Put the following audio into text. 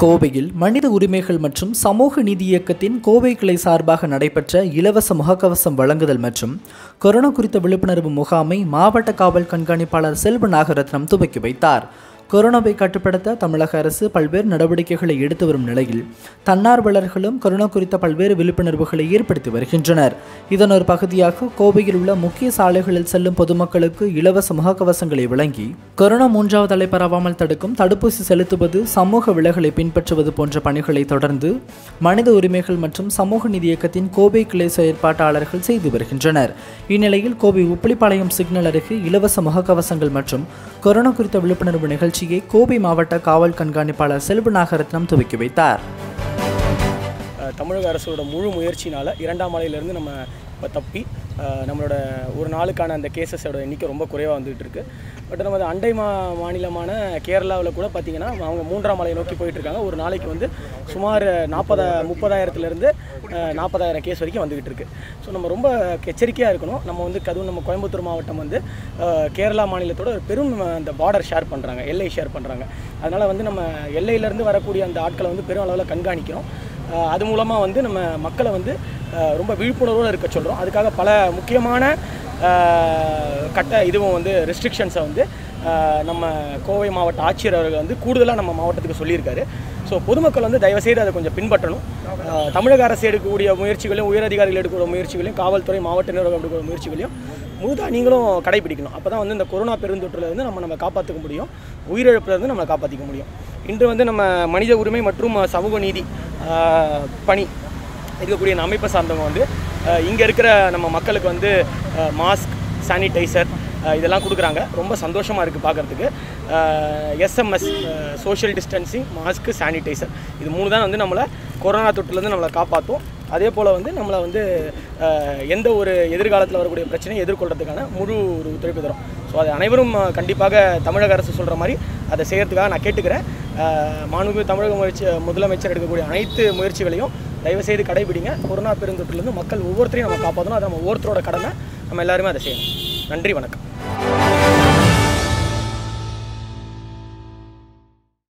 கோவையில் மனித உரிமைகள் மற்றும் சமூக நீதி இயக்கத்தின் கோவை கிளை சார்பாக நடைபெற்ற இலவச முகக்கவசம் வழங்குதல் மற்றும் கொரோனா குறித்த விழிப்புணர்வு முகாமை மாவட்ட காவல் கண்காணிப்பாளர் செல்வ நாகரத்னம் துவக்கி வைத்தார். கொரோனாவை கட்டுப்படுத்த தமிழக அரசு பல்வேறு நடவடிக்கைகளை எடுத்து வரும் நிலையில் தன்னார்வலர்களும் கொரோனா குறித்த பல்வேறு விழிப்புணர்வுகளை ஏற்படுத்தி வருகின்றனர். இதன் ஒரு பகுதியாக கோவையில் உள்ள முக்கிய சாலைகளில் செல்லும் பொதுமக்களுக்கு இலவச முகக்கவசங்களை வழங்கி கொரோனா மூன்றாவது அலை பரவாமல் தடுக்கும் தடுப்பூசி செலுத்துவது சமூக விலகலை பின்பற்றுவது போன்ற பணிகளை தொடர்ந்து மனித உரிமைகள் மற்றும் சமூக நிதி இயக்கத்தின் கோவை கிளை செயற்பாட்டாளர்கள் செய்து வருகின்றனர். இந்நிலையில் கோவை உப்பளிப்பாளையம் சிக்னல் அருகே இலவச முகக்கவசங்கள் மற்றும் கொரோனா குறித்த விழிப்புணர்வு நிகழ்ச்சியை கோவை மாவட்ட காவல் கண்காணிப்பாளர் செல்வ நாகரத்னம் துவக்கி வைத்தார். தமிழக அரசோட முழு முயற்சினால் இரண்டாம் அலையிலேருந்து நம்ம இப்போ தப்பி நம்மளோட ஒரு நாளுக்கான அந்த கேசஸோட எண்ணிக்கை ரொம்ப குறைவாக வந்துகிட்டு இருக்கு. பட் நம்ம அண்டை மா மாநிலமான கேரளாவில் கூட பார்த்திங்கன்னா அவங்க மூன்றாம் மலையை நோக்கி போயிட்டு இருக்காங்க. ஒரு நாளைக்கு வந்து சுமார் நாற்பதா முப்பதாயிரத்துலேருந்து நாற்பதாயிரம் கேஸ் வரைக்கும் வந்துக்கிட்டு இருக்குது ஸோ நம்ம ரொம்ப எச்சரிக்கையாக இருக்கணும். நம்ம வந்து அதுவும் நம்ம கோயம்புத்தூர் மாவட்டம் வந்து கேரளா மாநிலத்தோட ஒரு பெரும் அந்த பார்டர் ஷேர் பண்ணுறாங்க எல்லை ஷேர் பண்ணுறாங்க அதனால் வந்து நம்ம எல்லையிலேருந்து வரக்கூடிய அந்த ஆட்களை வந்து பெரும் அளவில் கண்காணிக்கிறோம். அது மூலமாக வந்து நம்ம மக்களை வந்து ரொம்ப விழிப்புணர்வோடு இருக்க சொல்கிறோம் அதுக்காக பல முக்கியமான கட்ட இதுவும் வந்து ரெஸ்ட்ரிக்ஷன்ஸை வந்து நம்ம கோவை மாவட்ட ஆட்சியர் அவர்கள் வந்து கூடுதலாக நம்ம மாவட்டத்துக்கு சொல்லியிருக்காரு. ஸோ பொதுமக்கள் வந்து தயவுசெய்து அதை கொஞ்சம் பின்பற்றணும். தமிழக அரசு எடுக்கக்கூடிய முயற்சிகளையும் உயரதிகாரிகள் எடுக்கக்கூடிய முயற்சிகளையும் காவல்துறை மாவட்ட நிர்வாகம் எடுக்கக்கூடிய முயற்சிகளையும் முழுதாக நீங்களும் கடைபிடிக்கணும். அப்போ தான் வந்து இந்த கொரோனா பெருந்தொற்றுலேருந்து நம்ம நம்ம காப்பாற்றிக்க முடியும். உயிரிழப்புலேருந்து நம்ம நம்மளை காப்பாற்றிக்க முடியும். இன்று வந்து நம்ம மனித உரிமை மற்றும் சமூக நீதி பணி இருக்கக்கூடிய இந்த அமைப்பை சார்ந்தவங்க வந்து இங்கே இருக்கிற நம்ம மக்களுக்கு வந்து மாஸ்க் சானிடைசர் இதெல்லாம் கொடுக்குறாங்க. ரொம்ப சந்தோஷமாக இருக்குது பார்க்குறதுக்கு. SMS social distancing mask sanitiser இது மூணு தான் வந்து நம்மளை கொரோனா தொற்றுலேருந்து நம்மளை காப்பாற்றும் அதே போல் வந்து நம்மளை வந்து எந்த ஒரு எதிர்காலத்தில் வரக்கூடிய பிரச்சனையை எதிர்கொள்கிறதுக்கான முழு ஒரு ஒத்துழைப்பு தரும். ஸோ அது அனைவரும் கண்டிப்பாக தமிழக அரசு சொல்கிற மாதிரி அதை செய்கிறதுக்காக நான் கேட்டுக்கிறேன். அஹ், மாண்புமிகு தமிழக முயற்சி முதலமைச்சர் எடுக்கக்கூடிய அனைத்து முயற்சிகளையும் தயவுசெய்து கடைபிடிங்க. கொரோனா பெருந்தொற்றுலேருந்து மக்கள் ஒவ்வொருத்தரையும் நம்ம காப்பாற்றணும் அதை நம்ம ஒவ்வொருத்தரோட கடமை. நம்ம எல்லாருமே அதை செய்யணும். நன்றி வணக்கம். Bye.